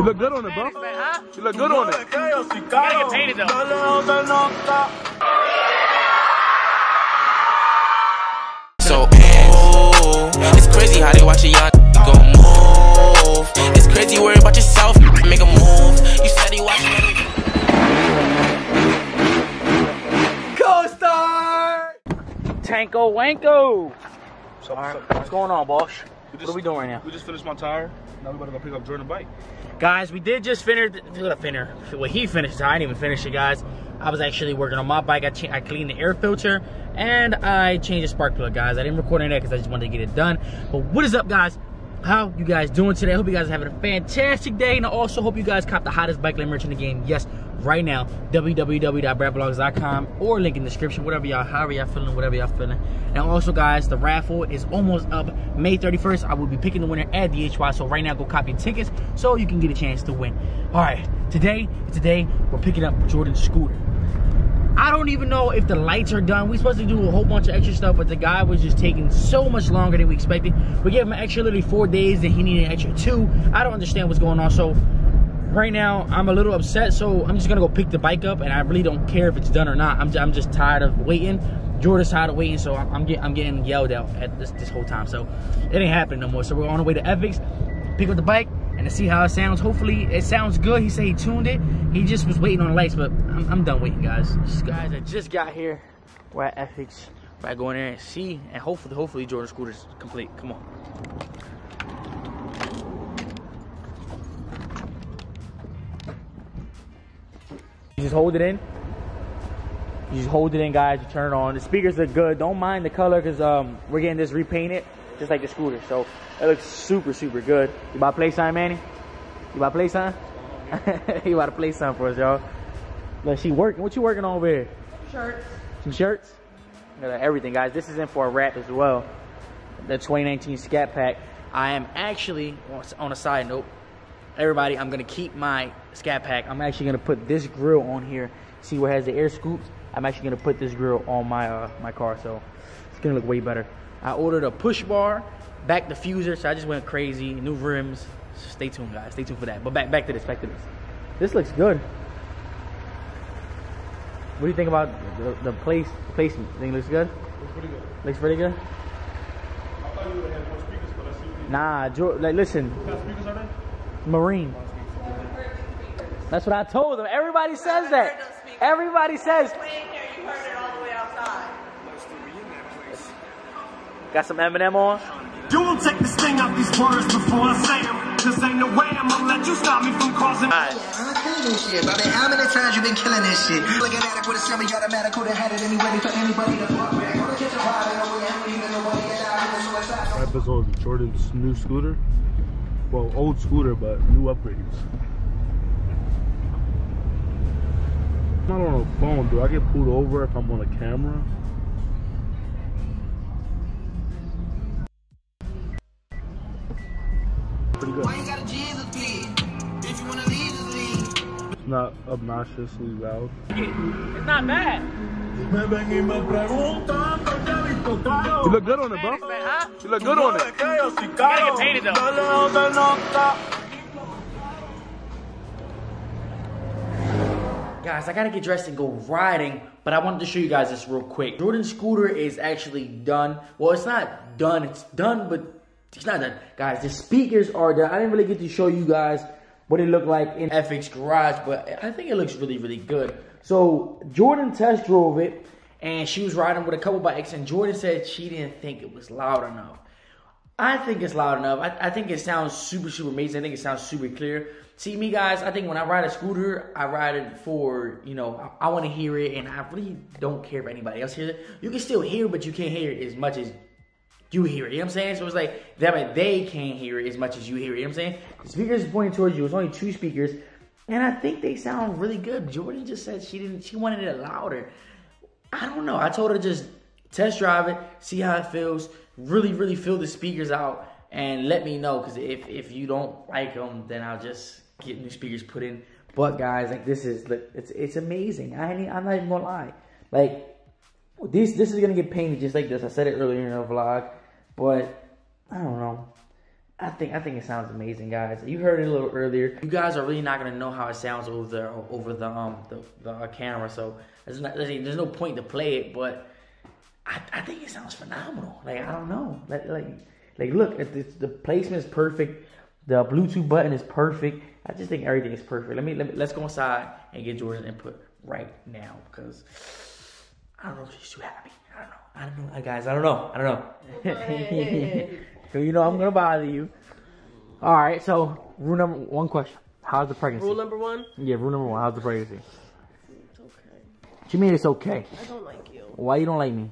You look good on it, bro. You look good on it. Gotta get painted though. So ooh, it's crazy how they watch a young go move. It's crazy worry about yourself, make a move. You steady watching every Co-star! Tanko Wanko! So, Alright, so- what's going on, boss? We What are we doing right now? We just finished my tire. Now we about to go pick up Jordan bike. Guys, we did just finish. What a finner. Well, he finished. it. I didn't even finish it, guys. I was actually working on my bike. I, I cleaned the air filter and I changed the spark plug, guys. I didn't record any of that because I just wanted to get it done. But what is up, guys? How you guys doing today? I hope you guys are having a fantastic day, and I also hope you guys cop the hottest bike lane merch in the game. Yes, right now, www.braapvlogs.com or link in the description, whatever y'all, however y'all feeling, whatever y'all feeling. And also, guys, the raffle is almost up May 31st. I will be picking the winner at DHY, so right now, go copy tickets so you can get a chance to win. All right, today, today, we're picking up Jordan's scooter. I don't even know if the lights are done. We supposed to do a whole bunch of extra stuff, but the guy was just taking so much longer than we expected. We gave him an extra literally four days, and he needed an extra two. I don't understand what's going on. So right now, I'm a little upset. So I'm just gonna go pick the bike up, and I really don't care if it's done or not. I'm, I'm just tired of waiting. Jordan's tired of waiting, so I'm, I'm, I'm getting yelled at at this, this whole time. So it ain't happening no more. So we're on the way to FX, pick up the bike, and to see how it sounds. Hopefully it sounds good. He said he tuned it. He just was waiting on the lights, but I'm, I'm done waiting, guys. Just, guys, I just got here. We're at FX. We're going there and see, and hopefully, hopefully Jordan Scooter's complete. Come on. You just hold it in. You just hold it in, guys. You turn it on. The speakers look good. Don't mind the color because um, we're getting this repainted just like the scooter. So it looks super, super good. You about to play sign, Manny? You about to play sign? you about to play sign for us, y'all. Look, she working. What you working on over here? Shirts. Some shirts? Look at everything, guys. This is in for a wrap as well. The 2019 Scat Pack. I am actually, on a side note, everybody, I'm going to keep my Scat Pack. I'm actually going to put this grill on here. See where has the air scoops? I'm actually going to put this grill on my uh, my car, so it's to look way better. I ordered a push bar, back diffuser, so I just went crazy. New rims. So stay tuned, guys. Stay tuned for that. But back back to this. Back to this. This looks good. What do you think about the, the place placement? Think it looks good? Looks pretty good. Looks pretty good. I thought you would have more speakers, but I see what Nah, Joe, like listen, kind of speakers are they? Marine. That's what I told them. Everybody says that. Everybody says. Way in here, you heard it all the way outside. Got some Eminem on. You won't take this thing out these words before I say them. This ain't no way I'm gonna let you stop me from causing. Alright. I'm this shit, Bobby. How many times you been killing this shit? Looking at it with a semi-automatic, could have had it any ready for anybody to fuck with. Go to kitchen party, no way, I'm leaving nobody get out of the suicide. Episode of Jordan's new scooter. Well, old scooter, but new upgrades. I'm not on a phone. Do I get pulled over if I'm on a camera? Pretty good. Why you got a Jesus please? Not obnoxiously loud. It's not bad. You look good on it, bro. You look good on it. Gotta get painted though. Guys, I gotta get dressed and go riding, but I wanted to show you guys this real quick. Jordan's scooter is actually done. Well, it's not done, it's done, but it's not done. Guys, the speakers are done. I didn't really get to show you guys what it looked like in FX Garage, but I think it looks really, really good. So, Jordan test drove it, and she was riding with a couple bikes, and Jordan said she didn't think it was loud enough. I think it's loud enough. I, I think it sounds super, super amazing. I think it sounds super clear. See, me guys, I think when I ride a scooter, I ride it for, you know, I, I want to hear it, and I really don't care if anybody else hears it. You can still hear, but you can't hear it as much as you hear it. You know what I'm saying? So it's like, that mean they can't hear it as much as you hear it. You know what I'm saying? The speakers pointing towards you. It's only two speakers, and I think they sound really good. Jordan just said she didn't, she wanted it louder. I don't know. I told her just test drive it, see how it feels, really, really feel the speakers out, and let me know. Because if if you don't like them, then I'll just get new speakers put in. But guys, like this is like it's it's amazing. I ain't, I'm not even gonna lie. Like this this is gonna get painted just like this. I said it earlier in the vlog, but I don't know. I think I think it sounds amazing, guys. You heard it a little earlier. You guys are really not gonna know how it sounds over the over the um the, the uh, camera, so there's not there's, no point to play it. But I, I think it sounds phenomenal. Like I don't know, like like like look, this, the placement is perfect. The Bluetooth button is perfect. I just think everything is perfect. Let me let me let's go inside and get Jordan's input right now because I don't know if she's too happy. I don't know. I don't know, guys. I don't know. I don't know. So you know I'm gonna bother you. All right. So rule number one question: How's the pregnancy? Rule number one. yeah, rule number one. How's the pregnancy? It's okay. You mean it's okay. I don't like you. Why you don't like me?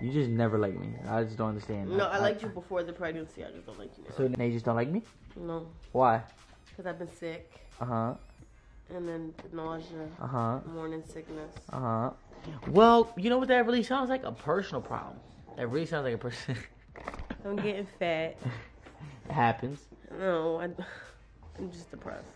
You just never like me. I just don't understand. No, I liked you before the pregnancy. I just don't like you now. So they just don't like me? No, Why? because I've been sick, Uh huh. And then the nausea, Uh huh. morning sickness. Uh huh. Well, you know what that really sounds like? A personal problem. That really sounds like a person. I'm getting fat. it happens. No, I, I'm just depressed.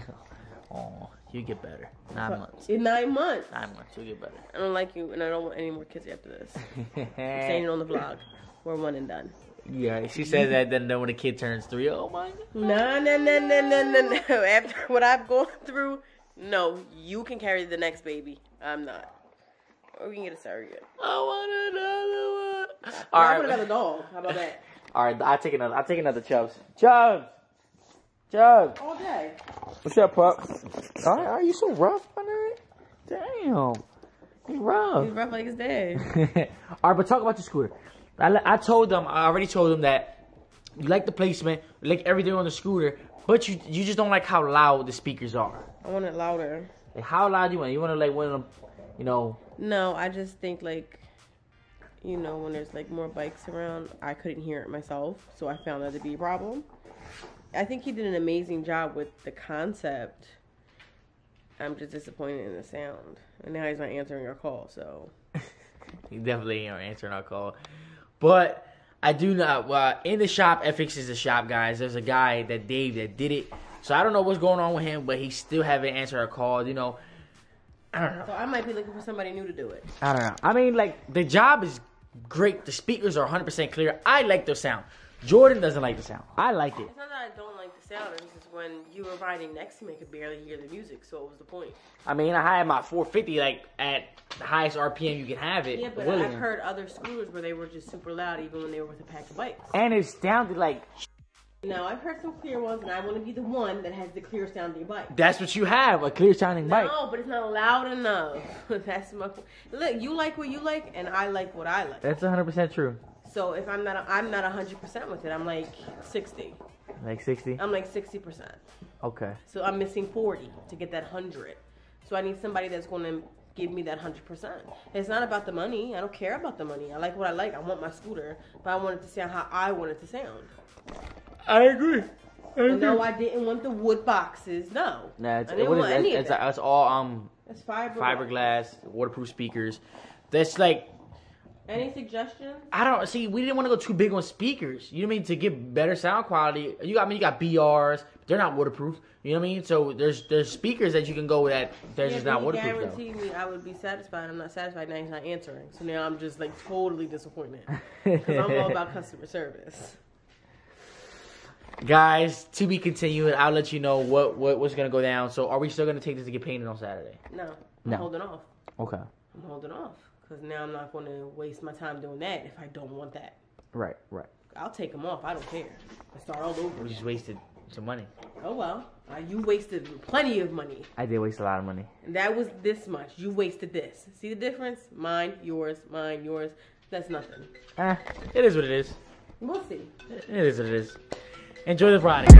oh, you get better. Nine months. In nine months. Nine months, you'll get better. I don't like you, and I don't want any more kids after this. I'm saying it on the vlog. We're one and done. Yeah, she says that then when the kid turns three. Oh my god. No, no, no, no, no, no, no. After what I've gone through, no, you can carry the next baby. I'm not. Or we can get a surrogate. I want another one. I All want another right. dog. How about that? All right, I take another. I take another Chubbs. Chubbs. Chubbs. All day. What's up, pup? All right, are you so rough on it? Damn. He's rough. rough like his dad. All right, but talk about your scooter. I, I told them. I already told them that you like the placement, you like everything on the scooter, but you you just don't like how loud the speakers are. I want it louder. Like how loud you want? it? You want to like one of them, you know? No, I just think like, you know, when there's like more bikes around, I couldn't hear it myself, so I found that to be a problem. I think he did an amazing job with the concept. I'm just disappointed in the sound, and now he's not answering our call. So He definitely ain't answering our call. But I do not. Uh, in the shop, FX is the shop, guys. There's a guy that Dave that did it. So I don't know what's going on with him, but he still haven't answered our call. You know, I don't know. So I might be looking for somebody new to do it. I don't know. I mean, like the job is great. The speakers are 100% clear. I like the sound. Jordan doesn't like the sound. I like it. It's not that I don't like the sound. It's just when you were riding next to me, I could barely hear the music. So what was the point? I mean, I had my 450 like at the highest RPM you can have it. Yeah, but William. I've heard other scooters where they were just super loud, even when they were with a pack of bikes. and it sounded like Now I've heard some clear ones, and I want to be the one that has the clear sounding bike. that's what you have a clear sounding bike. No, but it's not loud enough. That's my. Look, you like what you like, and I like what I like. That's 100% true. So if I'm not, I'm not hundred percent with it. I'm like sixty. Like 60. I'm like sixty percent. Okay. So I'm missing forty to get that hundred. So I need somebody that's going to give me that hundred percent. It's not about the money. I don't care about the money. I like what I like. I want my scooter, but I want it to sound how I want it to sound. I agree. I And no, I didn't want the wood boxes. No, Nah, it's, I didn't what is want it? any of It's, it's all um It's fiber. fiberglass, waterproof speakers. That's like Any suggestions? I don't see. We didn't want to go too big on speakers. You know what I mean? To get better sound quality, you got. I mean, you got BRs. They're not waterproof. You know what I mean? So there's there's speakers that you can go with that. They're Yeah, just not waterproof though. guaranteed me I would be satisfied. I'm not satisfied. Now he's not answering. So now I'm just like totally disappointed because I'm all about customer service. Guys, to be continued. I'll let you know what, what what's gonna go down. So are we still gonna take this to get painted on Saturday? No, I'm No. holding off. Okay. I'm holding off because now I'm not going to waste my time doing that if I don't want that. Right, right. I'll take them off. I don't care. I start all over. We just wasted some money. Oh well, uh, you wasted plenty of money. I did waste a lot of money. That was this much. You wasted this. See the difference? Mine, yours, mine, yours. That's nothing. Ah, it is what it is. We'll see. It is what it is. Enjoy the Friday.